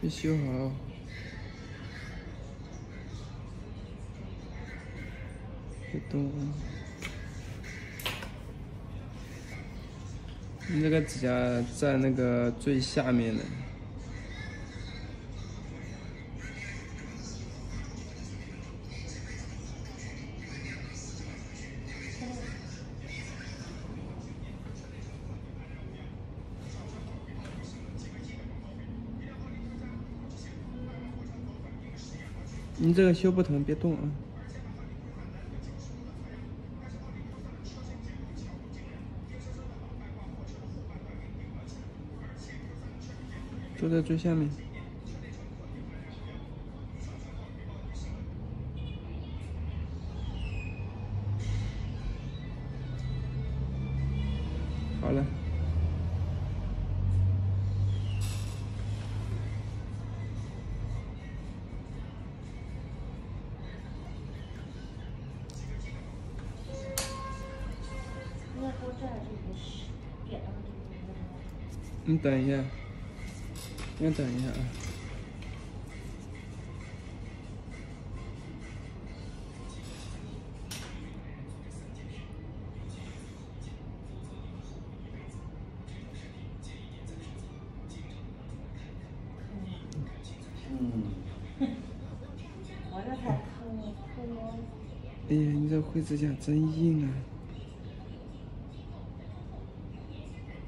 没修好。别动啊！你那个指甲在那个最下面的。你这个修不疼，别动啊！就在最下面。好了。你等一下，你等一下啊。哎呀，你这灰指甲真硬啊！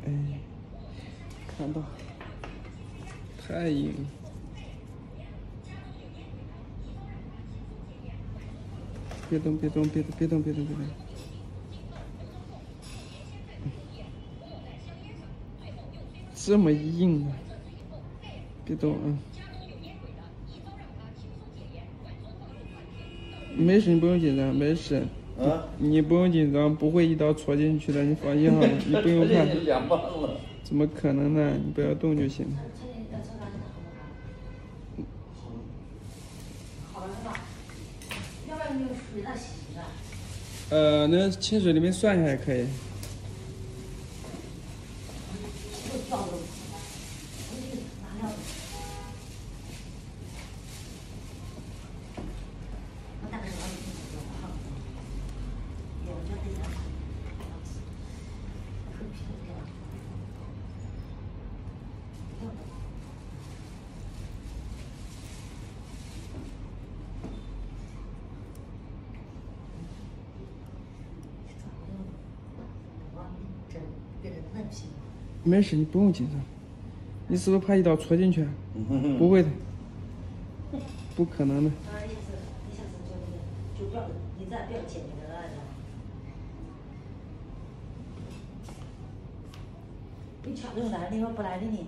哎，看到，太硬了。别动，别动，别动，别动，别动，别动。这么硬啊！别动啊！没事，你不用紧张，没事。啊？你不用紧张，不会一刀戳进去的，你放心好了，你不用怕。两磅了。怎么可能呢？你不要动就行。好了是吧？要不然你用水再洗洗吧。呃，那清水里面涮一下也可以。都掉了，回去拿料子。我大概是二十分钟吧。有就这样。可皮掉了。掉了。哇，这变成嫩皮。没事，你不用紧张。你是不是怕一刀戳进去啊？不会的，不可能的。他意思，你下次就那个，就不要，你再不要剪那个了，你抢着来，你说不来的呢？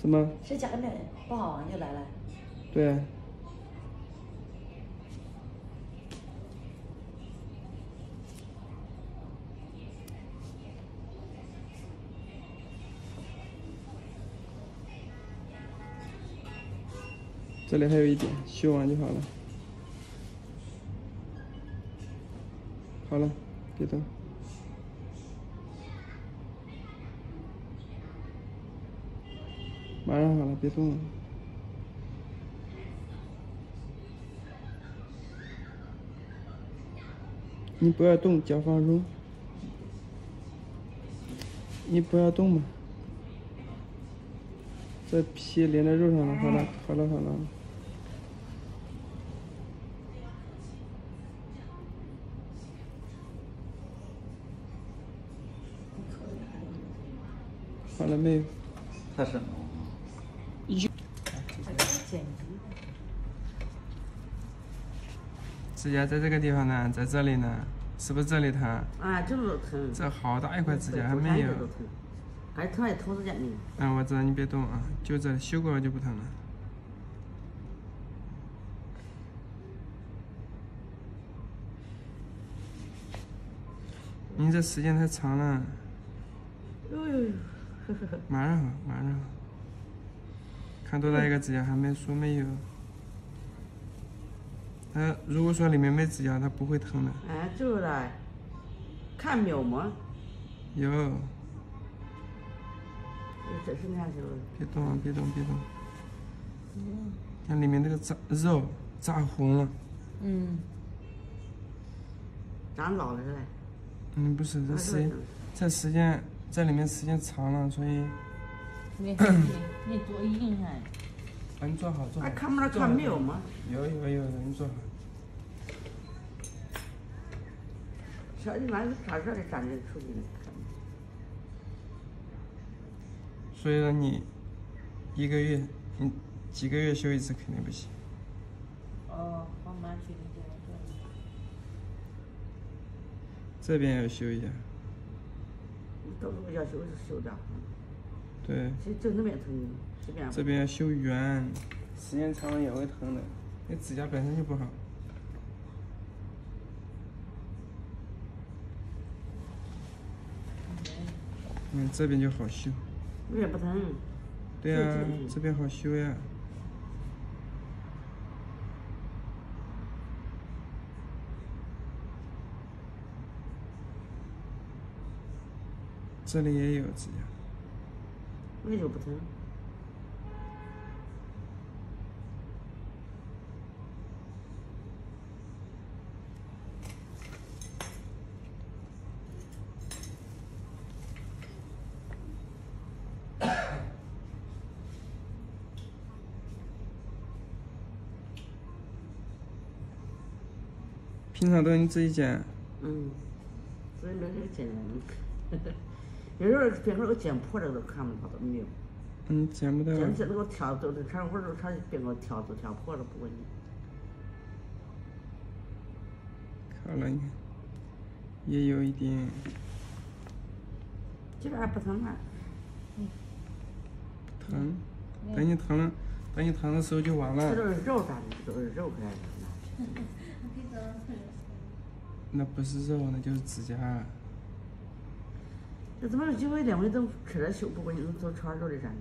什么？谁家里面不好你就来了？对啊。这里还有一点，修完就好了。好了，别动。马上好了，别动了。你不要动，脚放松。你不要动嘛。这皮连在肉上了，好了，好了，好了。好了没有？他是。一。指甲在这个地方呢，在这里呢，是不是这里疼？啊，就是疼。这好大一块指甲还没有。还疼还疼指甲呢。嗯，我知道，你别动啊，就这里修过了就不疼了。你这时间太长了。哎呦呦！马上好，马上好。看多大一个指甲还没说没有？它如果说里面没指甲，它不会疼的。哎，就是的。看没有吗？有。这是哪去了？别动啊！别动！别动！看里面那个炸肉炸红了。嗯，长老了是吧？嗯，不是，这啊时间这时间在里面时间长了，所以 你你你多硬啊！啊，你做好做好还。看不到看没有吗？有有有有，你做好。小你妈是啥事儿站着出去呢？所以说你一个月，你几个月休一次肯定不行。哦，我妈去的这边要休一下。到时候要修是修的，对，就就那边疼，这边这边要修圆，时间长了也会疼的。你指甲本身就不好。嗯，这边就好修。那边不疼。对呀、这这这边好修呀。这里也有指甲。那就不疼。平常都是你自己剪，嗯，所以没人剪。有时候别说我剪破了都看不到都没有，嗯，剪不到。剪剪那个挑都都穿会儿都穿别个挑都挑破了不问你。好了，你看，也有一点这边还不疼啊，疼。等你疼了，等你疼的时候就完了。这都是肉干的，都是肉干 的。那不是肉，那就是指甲。这怎么有机会两回都吃了修不过，你都做串肉的啥呢？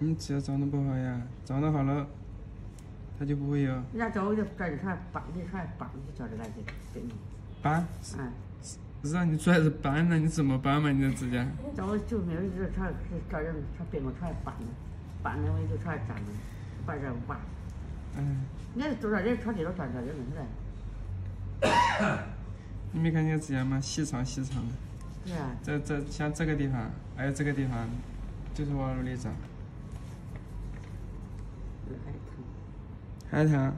你指甲长得不好呀，长得好了，他就不会有人家找我就拽着串绑着串绑就叫这来去给你，斑。哎，让你拽着搬呢，你怎么搬嘛？你这指甲？找我就没有这串是找人串别个串搬的，搬的我就串粘的，把这挖。嗯，你看多少人穿这种穿这人是的，你没看见指甲吗？细长细长的。这这像这个地方，还有这个地方，就是往里长。这还疼。海棠，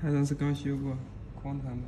海棠是刚修过，光疼的。